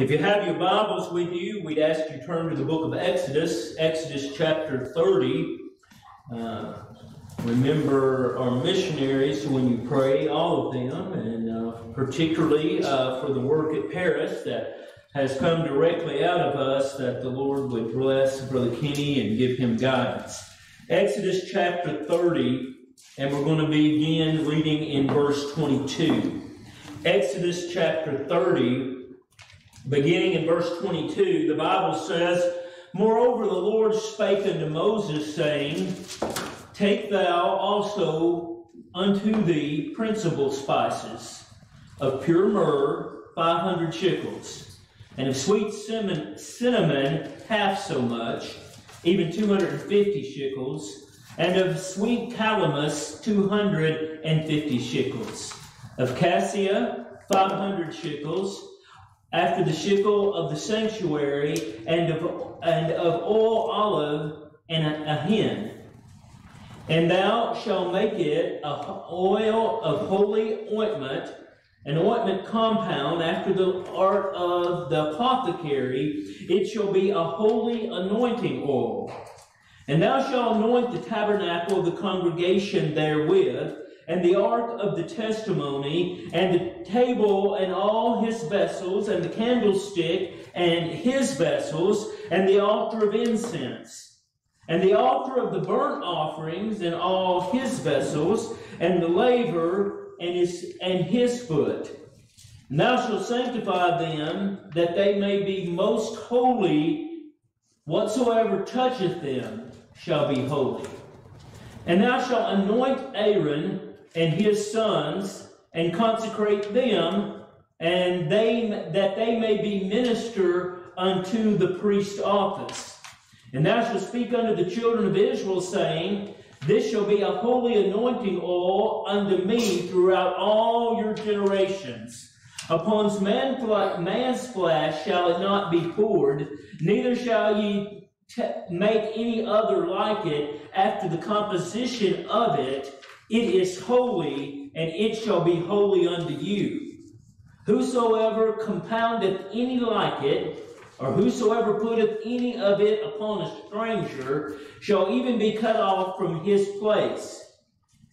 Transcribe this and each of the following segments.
If you have your Bibles with you, we'd ask you to turn to the book of Exodus, Exodus chapter 30. Uh, remember our missionaries when you pray, all of them, and uh, particularly uh, for the work at Paris that has come directly out of us, that the Lord would bless Brother Kenny and give him guidance. Exodus chapter 30, and we're going to begin reading in verse 22. Exodus chapter 30, beginning in verse 22, the Bible says, Moreover, the Lord spake unto Moses, saying, Take thou also unto thee principal spices of pure myrrh, five hundred shekels, and of sweet cinnamon, half so much, even two hundred and fifty shekels, and of sweet calamus, two hundred and fifty shekels, of cassia, five hundred shekels, after the shekel of the sanctuary, and of and of oil olive and a, a and thou shalt make it a oil of holy ointment, an ointment compound after the art of the apothecary. It shall be a holy anointing oil. And thou shalt anoint the tabernacle of the congregation therewith, and the ark of the testimony, and the table and all his vessels, and the candlestick and his vessels, and the altar of incense and the altar of the burnt offerings and all his vessels, and the laver and his and his foot. And thou shalt sanctify them, that they may be most holy. Whatsoever toucheth them shall be holy. And thou shalt anoint Aaron and his sons, and consecrate them, and they that they may be minister unto the priest office. And thou shalt speak unto the children of Israel, saying, This shall be a holy anointing oil unto me throughout all your generations. Upon man's flesh shall it not be poured, neither shall ye make any other like it after the composition of it. It is holy, and it shall be holy unto you. Whosoever compoundeth any like it, or whosoever putteth any of it upon a stranger shall even be cut off from his place.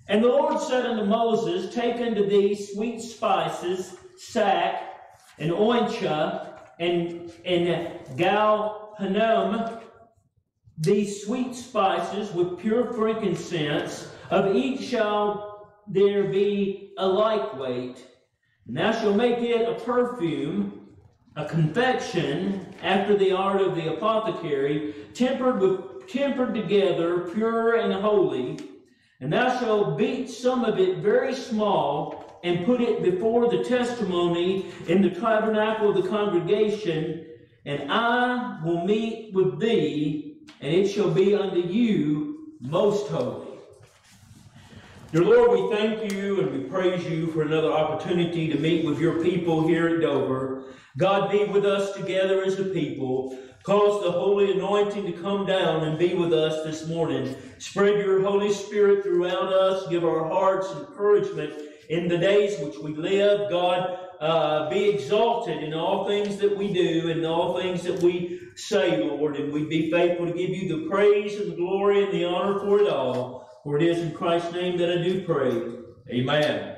And the Lord said unto Moses, Take unto thee sweet spices, sack, and onycha, and, and galbanum, these sweet spices with pure frankincense, of each shall there be a like weight. And thou shalt make it a perfume, a confection after the art of the apothecary, tempered with tempered together, pure and holy. And thou shalt beat some of it very small, and put it before the testimony in the tabernacle of the congregation, and I will meet with thee, and it shall be unto you most holy. Dear Lord, we thank you and we praise you for another opportunity to meet with your people here at Dover. God be with us together as a people. Cause the holy anointing to come down and be with us this morning. Spread your Holy Spirit throughout us. Give our hearts encouragement in the days which we live. God, uh, be exalted in all things that we do and all things that we say, Lord. And we be faithful to give you the praise and the glory and the honor for it all. For it is in Christ's name that I do pray. Amen.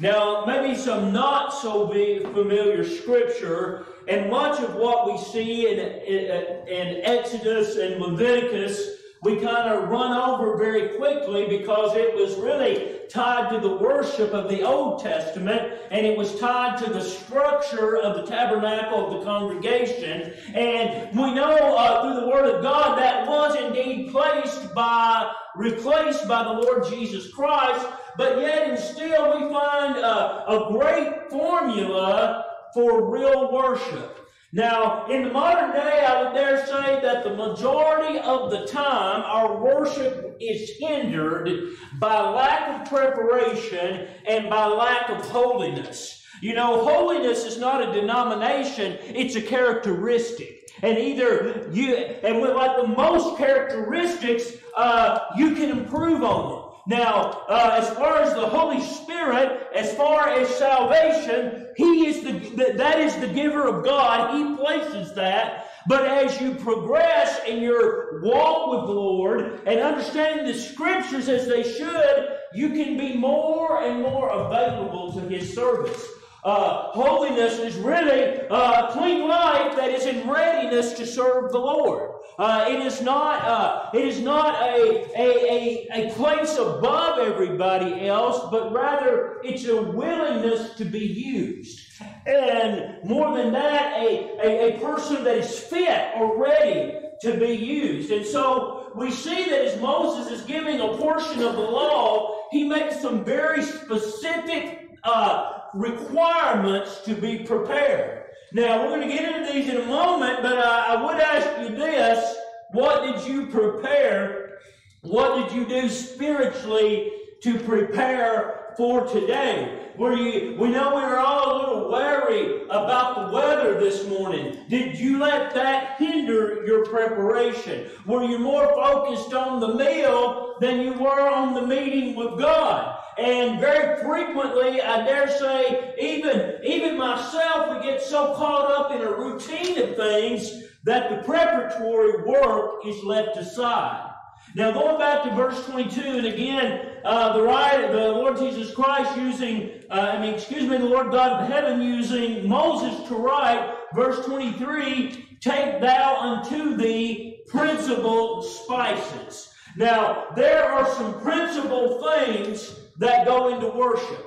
Now, maybe some not so familiar scripture, and much of what we see in, in, in Exodus and Leviticus, we kind of run over very quickly because it was really tied to the worship of the Old Testament and it was tied to the structure of the tabernacle of the congregation. And we know uh, through the Word of God that was indeed placed by, replaced by the Lord Jesus Christ but yet and still we find a, a great formula for real worship. Now, in the modern day, I would dare say that the majority of the time our worship is hindered by lack of preparation and by lack of holiness. You know, holiness is not a denomination, it's a characteristic. And either you, and with like the most characteristics, uh, you can improve on it. Now, uh, as far as the Holy Spirit, as far as salvation, He is the, that is the giver of God. He places that. But as you progress in your walk with the Lord and understanding the scriptures as they should, you can be more and more available to His service. Uh, holiness is really a clean life that is in readiness to serve the Lord. Uh, it is not, uh, it is not a, a, a, a place above everybody else, but rather it's a willingness to be used. And more than that, a, a, a person that is fit or ready to be used. And so we see that as Moses is giving a portion of the law, he makes some very specific uh, requirements to be prepared. Now, we're going to get into these in a moment, but uh, I would ask you this. What did you prepare? What did you do spiritually to prepare for today? Were you, we know we were all a little wary about the weather this morning. Did you let that hinder your preparation? Were you more focused on the meal than you were on the meeting with God? And very frequently, I dare say, even, even myself, we get so caught up in a routine of things that the preparatory work is left aside. Now, going back to verse 22, and again, uh, the the Lord Jesus Christ using, uh, I mean, excuse me, the Lord God of heaven using Moses to write, verse 23, take thou unto thee principal spices. Now, there are some principal things that go into worship.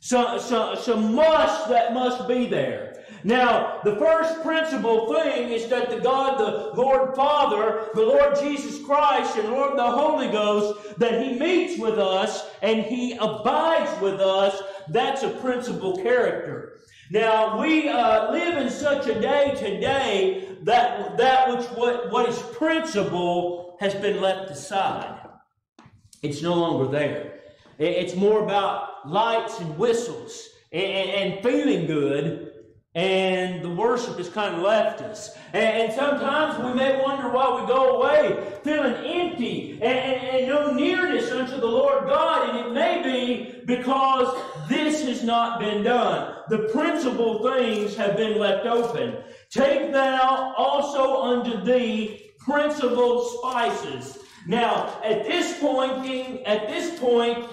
Some, some, some must that must be there. Now, the first principal thing is that the God, the Lord Father, the Lord Jesus Christ, and Lord the Holy Ghost, that He meets with us and He abides with us, that's a principal character. Now, we uh, live in such a day today that that which what, what is principal has been left aside. It's no longer there. It's more about lights and whistles and, and feeling good, and the worship has kind of left us. And, sometimes we may wonder why we go away feeling empty and, and, and no nearness unto the Lord God, and it may be because this has not been done. The principal things have been left open. Take thou also unto thee principal spices. Now, at this point, at this point,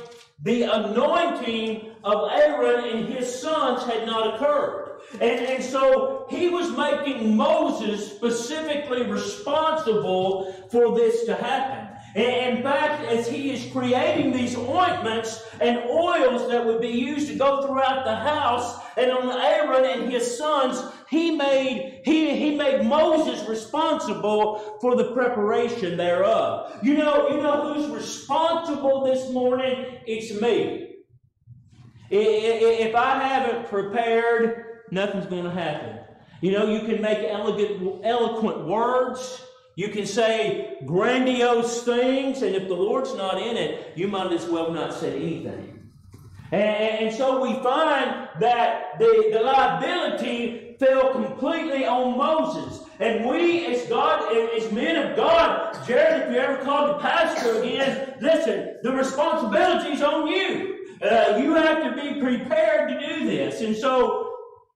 the anointing of Aaron and his sons had not occurred. And, and so he was making Moses specifically responsible for this to happen. In fact, as he is creating these ointments and oils that would be used to go throughout the house, and on Aaron and his sons, he made, he, he made Moses responsible for the preparation thereof. You know, you know who's responsible this morning? It's me. If I haven't prepared, nothing's going to happen. You know, you can make elegant, eloquent words. You can say grandiose things, and if the Lord's not in it, you might as well not say anything. And, and so we find that the, the liability fell completely on Moses. And we, as God, as men of God, Jared, if you ever called the pastor again, listen, the responsibility is on you. Uh, you have to be prepared to do this. And so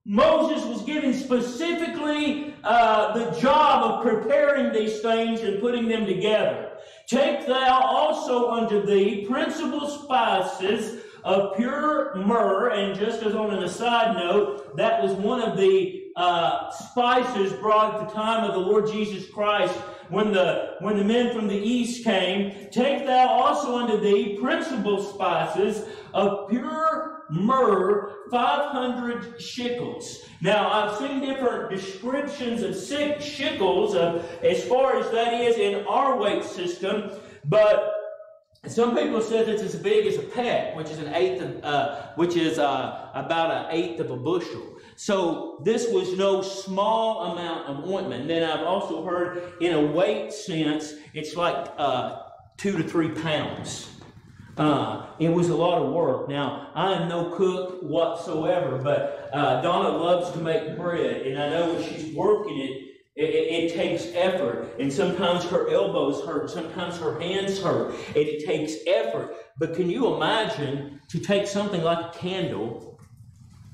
Moses was given specifically uh, the job of preparing these things and putting them together. Take thou also unto thee principal spices of pure myrrh, and just as on an aside note, that was one of the uh, spices brought at the time of the Lord Jesus Christ when the when the men from the east came. Take thou also unto thee principal spices of pure myrrh, 500 shekels. Now, I've seen different descriptions of six shekels of, as far as that is in our weight system, but some people said it's as big as a peck, which is an eighth of, uh, which is uh, about an eighth of a bushel. So this was no small amount of ointment. Then I've also heard, in a weight sense, it's like uh, two to three pounds. Uh, it was a lot of work. Now, I am no cook whatsoever, but uh, Donna loves to make bread, and I know when she's working it, It, it, it, takes effort, and sometimes her elbows hurt, sometimes her hands hurt. It, it takes effort. But can you imagine to take something like a candle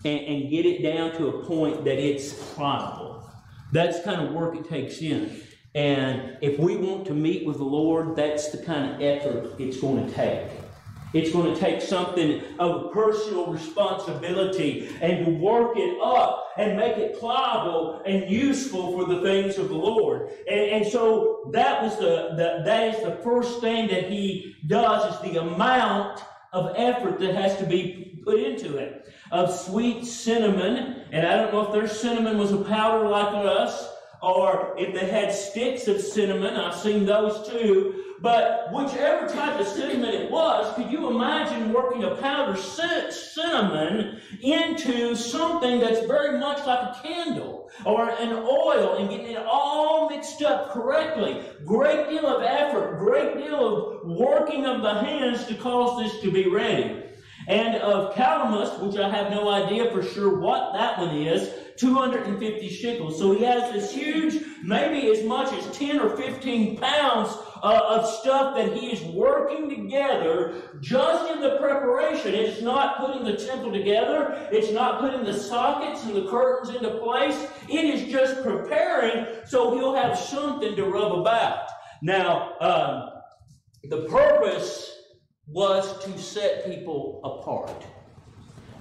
and, and get it down to a point that it's pliable? That's kind of work it takes in. And if we want to meet with the Lord, that's the kind of effort it's going to take. It's going to take something of personal responsibility and to work it up and make it pliable and useful for the things of the Lord. And, and so that was the, the that is the first thing that he does is the amount of effort that has to be put into it. Of sweet cinnamon, and I don't know if their cinnamon was a powder like us, or if they had sticks of cinnamon, I've seen those too. But whichever type of cinnamon it was, could you imagine working a powdered cinnamon into something that's very much like a candle or an oil and getting it all mixed up correctly? Great deal of effort, great deal of working of the hands to cause this to be ready. And of calamus, which I have no idea for sure what that one is, 250 shekels. So he has this huge, maybe as much as 10 or 15 pounds uh, of stuff that he is working together just in the preparation. It's not putting the temple together. It's not putting the sockets and the curtains into place. It is just preparing so he'll have something to rub about. Now, um, the purpose was to set people apart.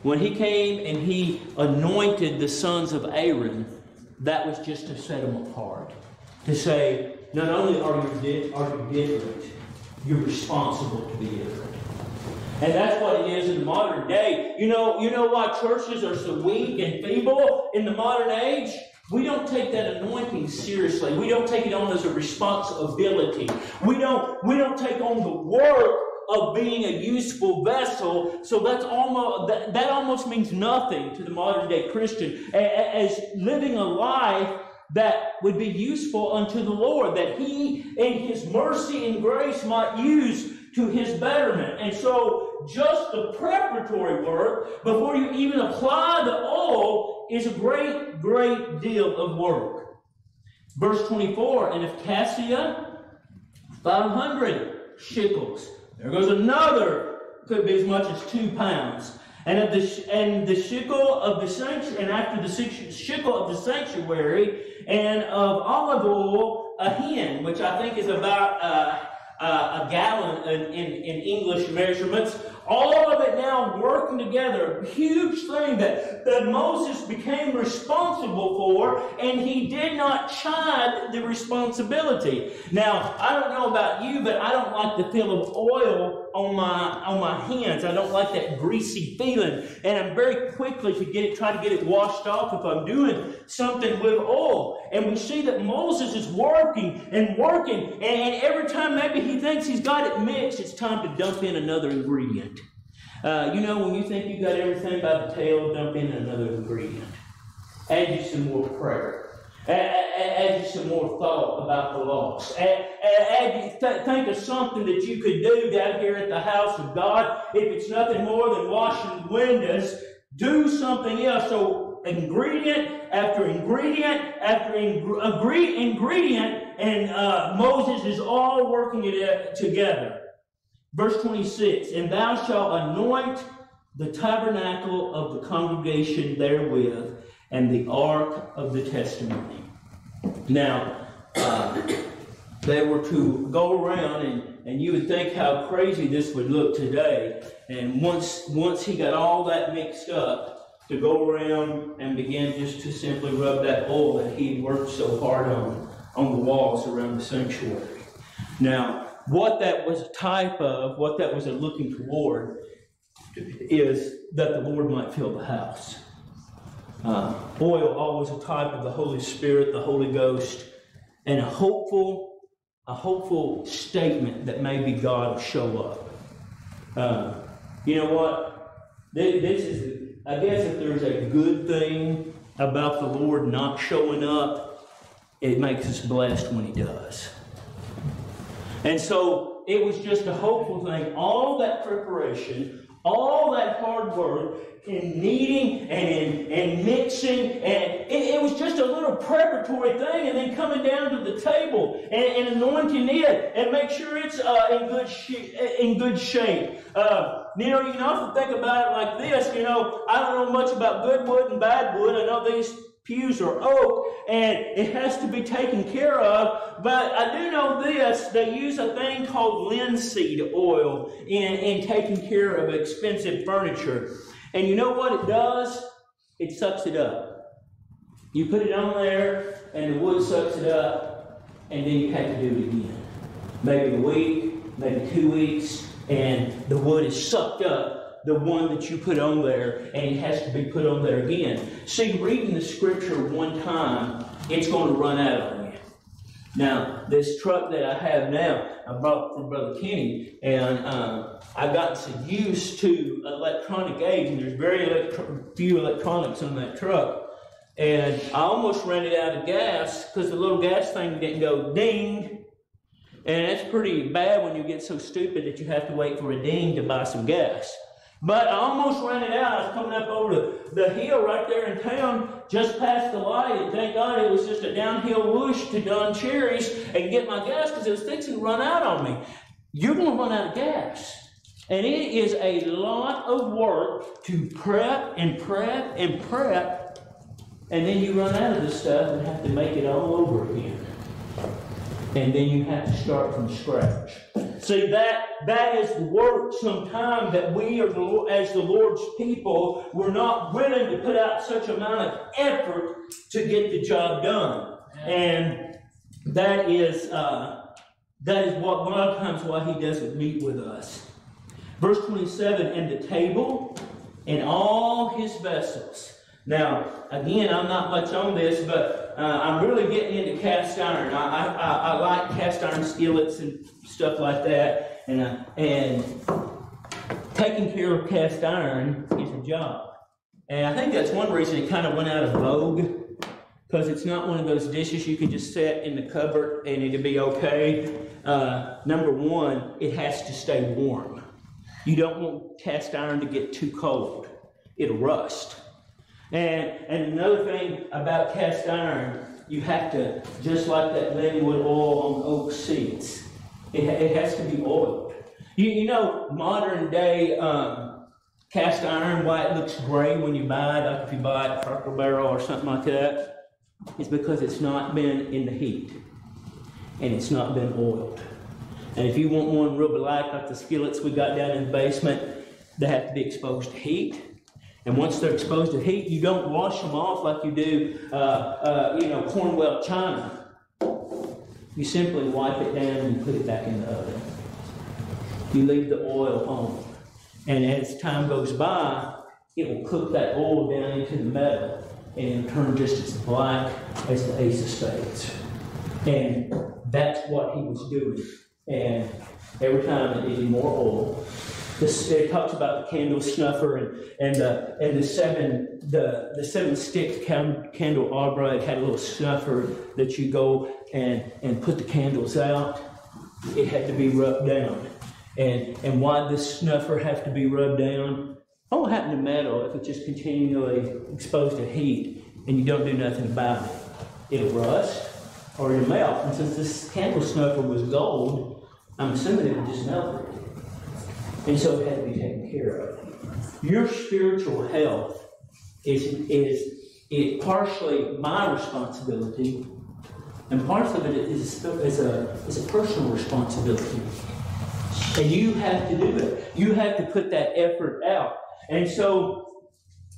When he came and he anointed the sons of Aaron, that was just to set them apart. To say, not only are you, di- are you different, you're responsible to be different. And that's what it is in the modern day. You know, you know why churches are so weak and feeble in the modern age? We don't take that anointing seriously. We don't take it on as a responsibility. We don't, we don't take on the work of being a useful vessel. So that's almost that, that almost means nothing to the modern day Christian as living a life that would be useful unto the Lord, that He in His mercy and grace might use to His betterment. And so just the preparatory work before you even apply the oil is a great, great deal of work. Verse 24, and if cassia, 500 shekels. There goes another, could be as much as two pounds. And of the and the shekel of the sanctuary, and after the shekel of the sanctuary, and of olive oil, a hin, which I think is about uh, uh, a gallon in, in, in English measurements, all of it now working together. A huge thing that, that Moses became responsible for, and he did not chide the responsibility. Now, I don't know about you, but I don't like the feel of oil on my on my hands. I don't like that greasy feeling. And I'm very quickly to get it, try to get it washed off if I'm doing something with oil. And we see that Moses is working and working, and, and every time maybe he thinks he's got it mixed, it's time to dump in another ingredient. Uh, you know, when you think you've got everything by the tail, dump in another ingredient. Add you some more prayer. Add, you some more thought about the loss. Add, think of something that you could do down here at the house of God. If it's nothing more than washing windows, do something else. So ingredient after ingredient after ing- ingredient, and uh, Moses is all working it uh, together. Verse 26 And thou shalt anoint the tabernacle of the congregation therewith, and the ark of the testimony. Now, uh, they were to go around, and, and you would think how crazy this would look today. And once, once he got all that mixed up, to go around and begin just to simply rub that oil that he worked so hard on on the walls around the sanctuary. Now, what that was a type of, what that was a looking toward, is that the Lord might fill the house. Uh, oil always a type of the Holy Spirit, the Holy Ghost, and a hopeful, a hopeful statement that maybe God will show up. Uh, you know what? This is, I guess, if there's a good thing about the Lord not showing up, it makes us blessed when He does. And so it was just a hopeful thing. All that preparation, all that hard work in kneading and in and mixing, and it, it, was just a little preparatory thing, and then coming down to the table and, and anointing it and make sure it's uh, in good sh- in good shape. Uh, you know, you can often think about it like this. You know, I don't know much about good wood and bad wood. I know these pews are oak and it has to be taken care of. But I do know this they use a thing called linseed oil in, in taking care of expensive furniture. And you know what it does? It sucks it up. You put it on there and the wood sucks it up, and then you have to do it again. Maybe a week, maybe two weeks, and the wood is sucked up the one that you put on there, and it has to be put on there again. See, reading the scripture one time, it's going to run out on you. Now, this truck that I have now, I bought from Brother Kenny, and uh, I got so used to electronic age, and there's very electro- few electronics on that truck. And I almost ran it out of gas because the little gas thing didn't go ding. And that's pretty bad when you get so stupid that you have to wait for a ding to buy some gas. But I almost ran it out. I was coming up over the, hill right there in town, just past the light, and thank God it was just a downhill whoosh to Don Cherry's and get my gas because it was fixing to run out on me. You're going to run out of gas. And it is a lot of work to prep and prep and prep, and then you run out of this stuff and have to make it all over again. And then you have to start from scratch. See, that, that is the work sometimes that we are the, as the Lord's people, we're not willing to put out such amount of effort to get the job done. And that is, uh, that is what, lot of times why he doesn't meet with us. Verse 27, and the table and all his vessels. Now, again, I'm not much on this, but uh, I'm really getting into cast iron. I, I, I, like cast iron skillets and stuff like that. And, uh, and taking care of cast iron is a job. And I think that's one reason it kind of went out of vogue because it's not one of those dishes you can just set in the cupboard and it'll be okay. Uh, number one, it has to stay warm. You don't want cast iron to get too cold, it'll rust. And, and another thing about cast iron, you have to, just like that linwood oil on oak seats, it, it has to be oiled. You, you know, modern day um, cast iron, why it looks gray when you buy it, like if you buy it Cracker Barrel or something like that, is because it's not been in the heat and it's not been oiled. And if you want one real black, like the skillets we got down in the basement, they have to be exposed to heat. And once they're exposed to heat, you don't wash them off like you do, uh, uh, you know, Cornwell china. You simply wipe it down and put it back in the oven. You leave the oil on. And as time goes by, it will cook that oil down into the metal and turn just as black as the ace of spades. And that's what he was doing. And every time it needed more oil, this, it talks about the candle snuffer and, and, the, and the seven the, the seven stick candelabra. It had a little snuffer that you go and, and put the candles out. It had to be rubbed down. And, and why does snuffer have to be rubbed down? What will happen to metal if it's just continually exposed to heat and you don't do nothing about it? It'll rust or it'll melt. And since this candle snuffer was gold, I'm assuming it would just melt. And so it had to be taken care of. Your spiritual health is, is it partially my responsibility, and part of it is, is, a, is a personal responsibility. And you have to do it. You have to put that effort out. And so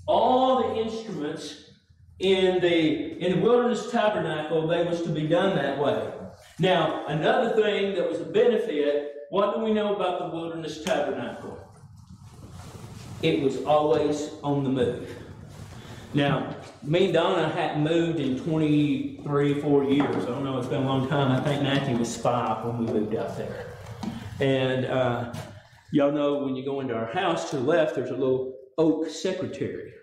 all the instruments in the in the wilderness tabernacle, they was to be done that way. Now, another thing that was a benefit what do we know about the wilderness tabernacle? It was always on the move. Now, me and Donna hadn't moved in 23, 4 years. I don't know, it's been a long time. I think Matthew was five when we moved out there. And uh, y'all know when you go into our house to the left, there's a little oak secretary.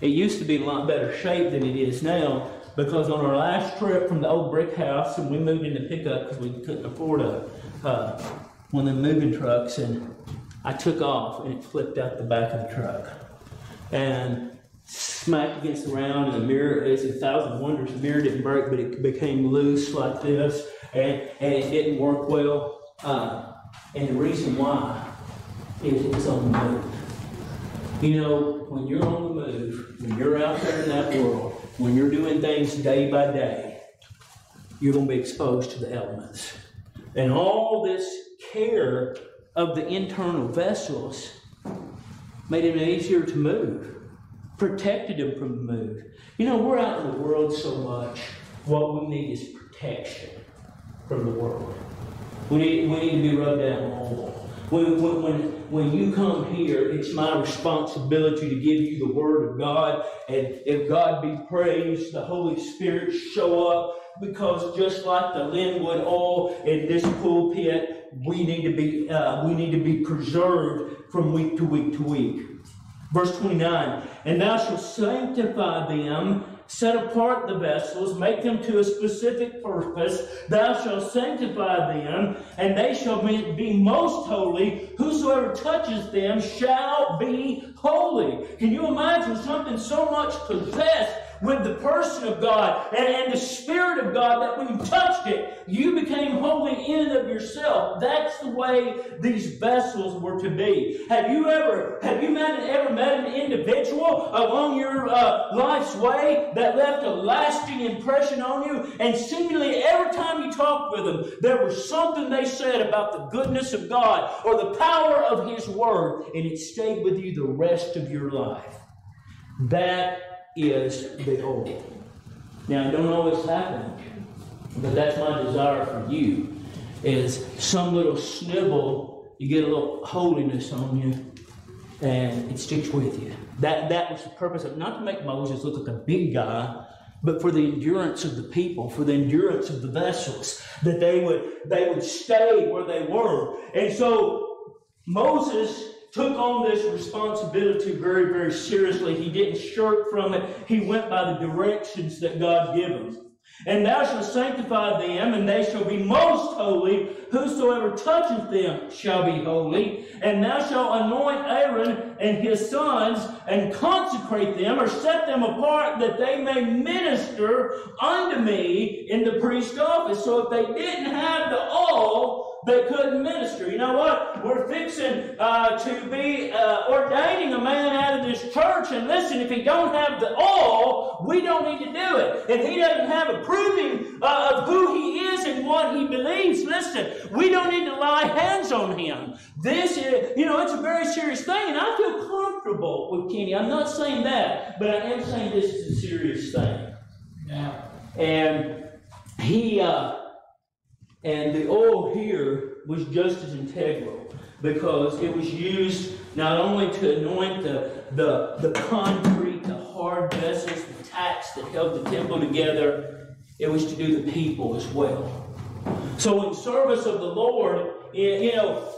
It used to be in a lot better shape than it is now because on our last trip from the old brick house, and we moved in the pickup because we couldn't afford a uh, one of the moving trucks, and I took off and it flipped out the back of the truck. And smacked against the ground and the mirror is a thousand wonders. The mirror didn't break, but it became loose like this and, and it didn't work well. Uh, and the reason why is it was on the move. You know, when you're on when you're out there in that world, when you're doing things day by day, you're going to be exposed to the elements. And all this care of the internal vessels made it easier to move, protected them from the move. You know, we're out in the world so much, what we need is protection from the world. We need, we need to be rubbed down on. When, when, when, when you come here, it's my responsibility to give you the Word of God. And if God be praised, the Holy Spirit show up because just like the linwood oil in this pulpit, we need to be uh, we need to be preserved from week to week to week. Verse 29, and thou shalt sanctify them set apart the vessels, make them to a specific purpose. Thou shalt sanctify them, and they shall be most holy. Whosoever touches them shall be holy. Can you imagine something so much possessed with the person of God and, and, the Spirit of God that when you touched it, you became holy in and of yourself. That's the way these vessels were to be. Have you ever, have you met, ever met an individual along your uh, life's way that left a lasting impression on you? And seemingly every time you talked with them, there was something they said about the goodness of God or the power of His Word, and it stayed with you the rest of your life. That is behold. Now, it don't always happen, but that's my desire for you, is some little snivel, you get a little holiness on you, and it sticks with you. That, that was the purpose of, not to make Moses look like a big guy, but for the endurance of the people, for the endurance of the vessels, that they would, they would stay where they were. And so Moses took on this responsibility very, very seriously. He didn't shirk from it. He went by the directions that God gave him. And thou shalt sanctify them, and they shall be most holy. Whosoever toucheth them shall be holy. And thou shalt anoint Aaron and his sons, and consecrate them, or set them apart, that they may minister unto me in the priest office. So if they didn't have the all, they couldn't minister. You know what? We're fixing uh, to be uh, ordaining a man out of this church, and listen, if he don't have the all, we don't need to do it. If he doesn't have a proving uh, of who he is and what he believes, listen, we don't need to lie hands on him. This is, you know, it's a very serious thing, and I feel comfortable with Kenny. I'm not saying that, but I am saying this is a serious thing. Yeah. And he, uh, and the oil here was just as integral because it was used not only to anoint the, the, the concrete, the hard vessels, the tacks that held the temple together, it was to do the people as well. So, in service of the Lord, you know,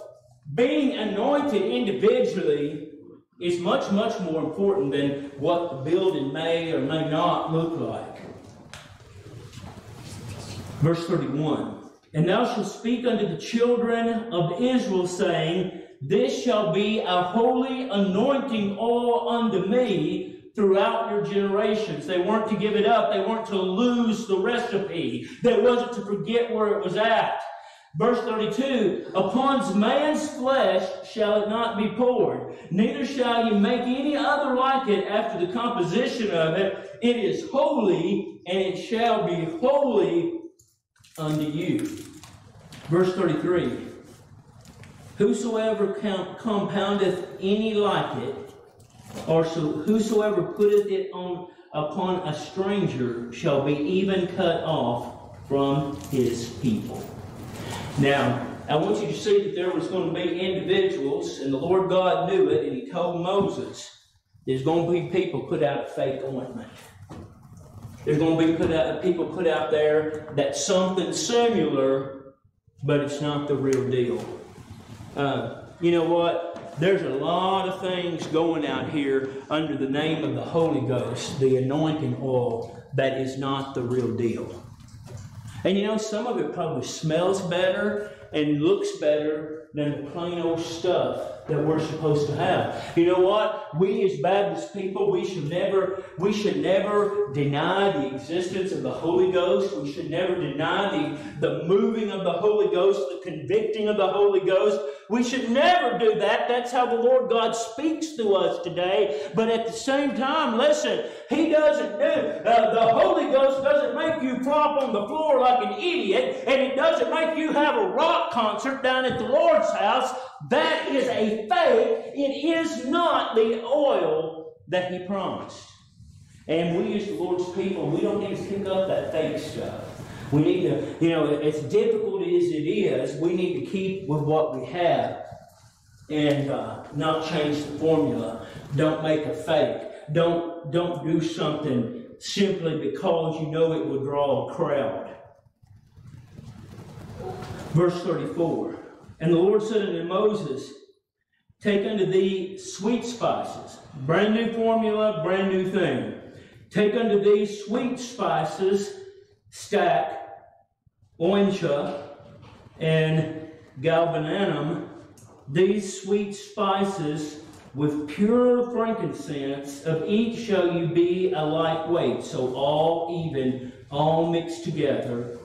being anointed individually is much, much more important than what the building may or may not look like. Verse 31. And thou shalt speak unto the children of Israel, saying, This shall be a holy anointing oil unto me throughout your generations. They weren't to give it up. They weren't to lose the recipe. They wasn't to forget where it was at. Verse 32, Upon man's flesh shall it not be poured, neither shall you make any other like it after the composition of it. It is holy, and it shall be holy unto you. Verse 33 Whosoever compoundeth any like it, or so, whosoever putteth it on upon a stranger shall be even cut off from his people. Now, I want you to see that there was going to be individuals, and the Lord God knew it, and He told Moses, there's going to be people put out a fake ointment. There's going to be put out, people put out there that something similar, but it's not the real deal. Uh, you know what? There's a lot of things going out here under the name of the Holy Ghost, the anointing oil, that is not the real deal. And you know, some of it probably smells better and looks better, than the plain old stuff that we're supposed to have. You know what? We as Baptist people, we should never, we should never deny the existence of the Holy Ghost. We should never deny the, the moving of the Holy Ghost, the convicting of the Holy Ghost. We should never do that. That's how the Lord God speaks to us today. But at the same time, listen, He doesn't do, uh, the Holy Ghost doesn't make you flop on the floor like an idiot, and it doesn't make you have a rock concert down at the Lord's house. That is a fake. It is not the oil that He promised. And we as the Lord's people, we don't need to pick up that fake stuff. We need to, you know, as difficult as it is, we need to keep with what we have and uh, not change the formula. Don't make a fake. Don't don't do something simply because you know it will draw a crowd. Verse 34. And the Lord said unto Moses, Take unto thee sweet spices, brand new formula, brand new thing. Take unto thee sweet spices, stacks, onycha, and galbanum, these sweet spices with pure frankincense, of each shall you be a light weight, so all even, all mixed together.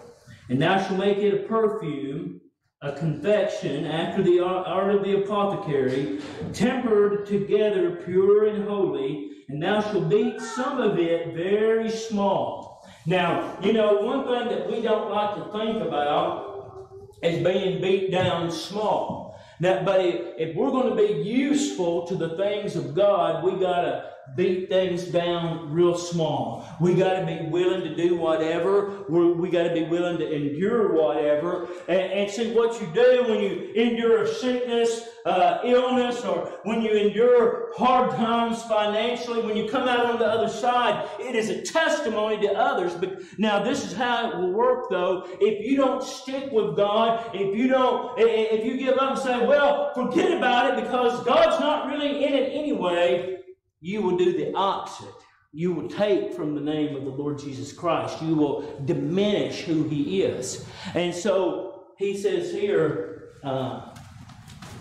And thou shalt make it a perfume, a confection after the art of the apothecary, tempered together pure and holy, and thou shalt beat some of it very small now, you know, one thing that we don't like to think about is being beat down small. Now, but if, if we're going to be useful to the things of God, we got to beat things down real small. We got to be willing to do whatever. We're, we got to be willing to endure whatever. And, and, see what you do when you endure sickness, uh, illness, or when you endure hard times financially. When you come out on the other side, it is a testimony to others. But now this is how it will work, though. If you don't stick with God, if you don't, if you give up and say, "Well, forget about it," because God's not really in it anyway you will do the opposite. You will take from the name of the Lord Jesus Christ. You will diminish who He is. And so He says here, uh,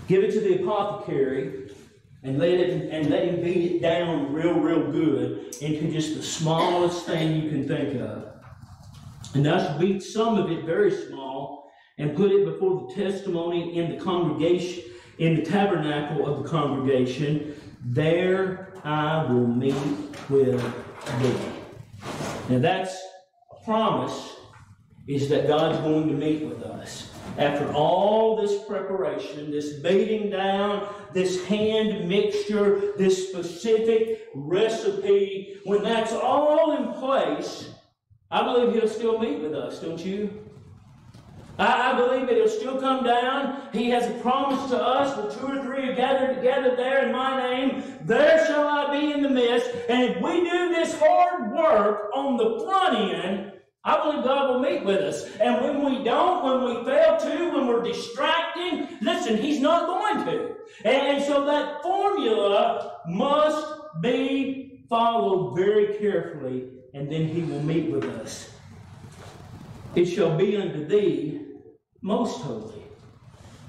give it to the apothecary and let it and let him beat it down real, real good into just the smallest thing you can think of. And thus beat some of it very small and put it before the testimony in the congregation, in the tabernacle of the congregation. There I will meet with thee. Now that's a promise is that God's going to meet with us. After all this preparation, this beating down, this hand mixture, this specific recipe, when that's all in place, I believe He'll still meet with us, don't you? I, I believe that He'll still come down. He has a promise to us where two or three are gathered together there in my name, there shall I be in the midst. And if we do this hard work on the front end, I believe God will meet with us. And when we don't, when we fail to, when we're distracting, listen, He's not going to. And so that formula must be followed very carefully, and then He will meet with us. It shall be unto thee most holy.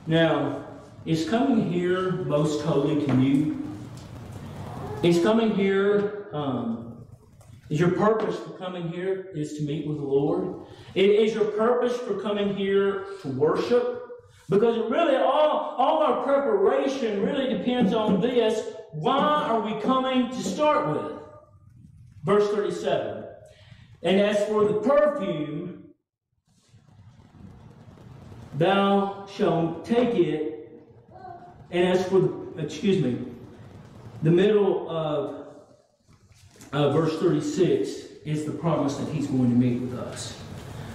Now, is coming here most holy to you? Is coming here, um, is your purpose for coming here is to meet with the Lord? Is your purpose for coming here to worship? Because really all, all our preparation really depends on this. Why are we coming to start with? Verse 37. And as for the perfume, thou shalt take it, and as for, the, excuse me, the middle of uh, verse 36 is the promise that he's going to meet with us.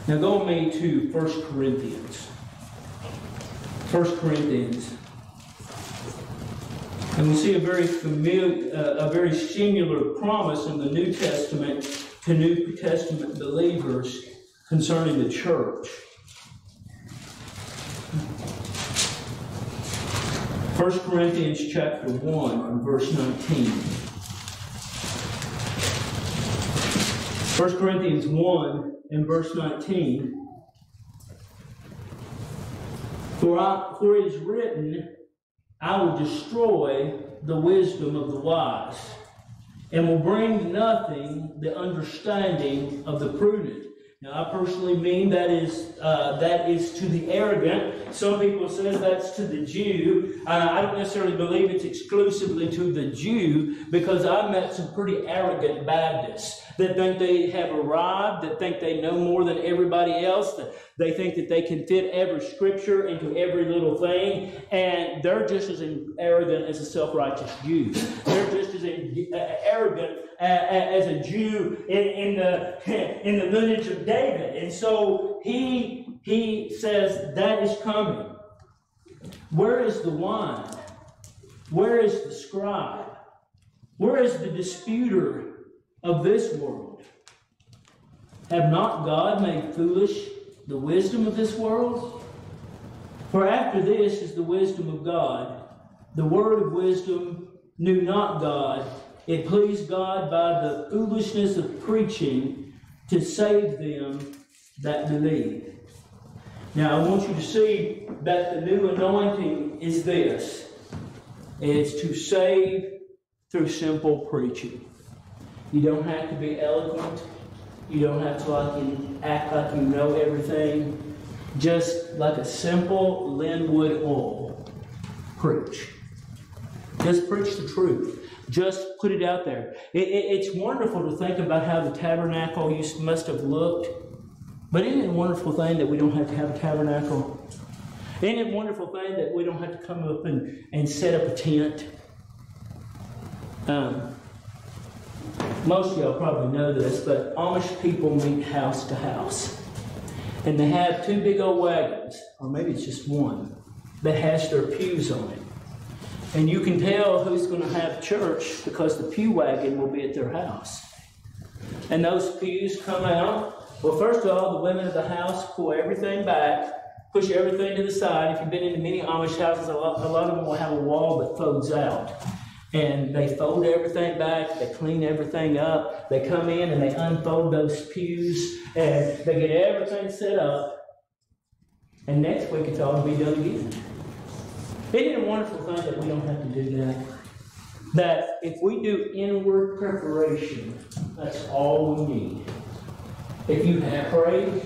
Now go with me to 1 Corinthians. 1 Corinthians. And we see a very familiar, uh, a very similar promise in the New Testament to New Testament believers concerning the church. 1 Corinthians chapter 1 and verse 19. 1 Corinthians 1 and verse 19. For, I, for it is written, I will destroy the wisdom of the wise, and will bring nothing the understanding of the prudent. Now, I personally mean that is uh, that is to the arrogant. Some people say that's to the Jew. Uh, I don't necessarily believe it's exclusively to the Jew because I've met some pretty arrogant Baptists that think they have arrived, that think they know more than everybody else, that they think that they can fit every scripture into every little thing, and they're just as arrogant as a self-righteous Jew. They're just as arrogant as a Jew in, in the in the lineage of David, and so he he says that is coming. Where is the wine? Where is the scribe? Where is the disputer of this world? Have not God made foolish the wisdom of this world? For after this is the wisdom of God. The word of wisdom knew not God. It pleased God by the foolishness of preaching to save them that believe. Now, I want you to see that the new anointing is this it's to save through simple preaching. You don't have to be eloquent. You don't have to like you, act like you know everything. Just like a simple Linwood oil. Preach. Just preach the truth. Just put it out there. It, it, it's wonderful to think about how the tabernacle used, must have looked. But isn't it a wonderful thing that we don't have to have a tabernacle? Isn't it a wonderful thing that we don't have to come up and, and set up a tent? Um, most of y'all probably know this, but Amish people meet house to house. And they have two big old wagons, or maybe it's just one, that has their pews on it. And you can tell who's going to have church because the pew wagon will be at their house. And those pews come out. Well, first of all, the women of the house pull everything back, push everything to the side. If you've been into many Amish houses, a lot, a lot of them will have a wall that folds out and they fold everything back, they clean everything up, they come in and they unfold those pews, and they get everything set up, and next week it's all to be done again. Isn't it a wonderful thing that we don't have to do that? That if we do inward preparation, that's all we need. If you have prayed,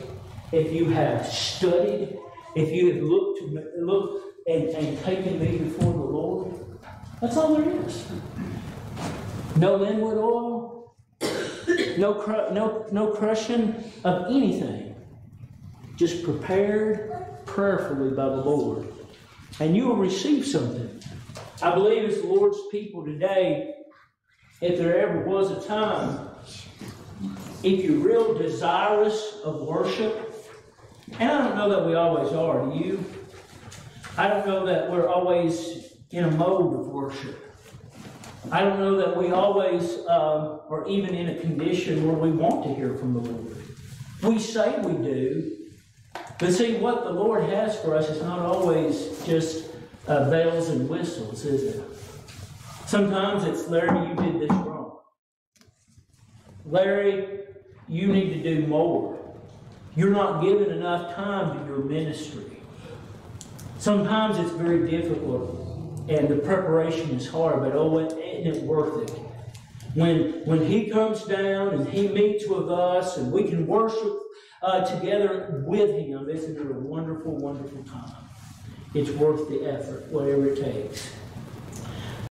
if you have studied, if you have looked, to, looked and, and taken me before the Lord, that's all there is. No Linwood oil, no, no, no crushing of anything. Just prepared prayerfully by the Lord. And you will receive something. I believe as the Lord's people today, if there ever was a time, if you're real desirous of worship, and I don't know that we always are, do you? I don't know that we're always in a mode of worship. I don't know that we always um, are even in a condition where we want to hear from the Lord. We say we do, but see, what the Lord has for us is not always just uh, bells and whistles, is it? Sometimes it's, Larry, you did this. Larry, you need to do more. You're not giving enough time to your ministry. Sometimes it's very difficult and the preparation is hard, but oh, isn't it worth it? When, when He comes down and He meets with us and we can worship uh, together with Him, isn't it a wonderful, wonderful time? It's worth the effort, whatever it takes.